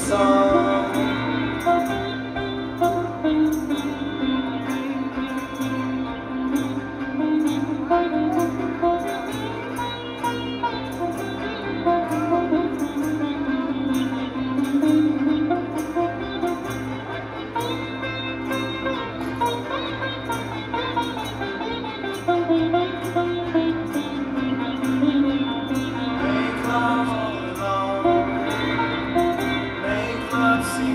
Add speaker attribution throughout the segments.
Speaker 1: song.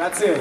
Speaker 1: Grazie.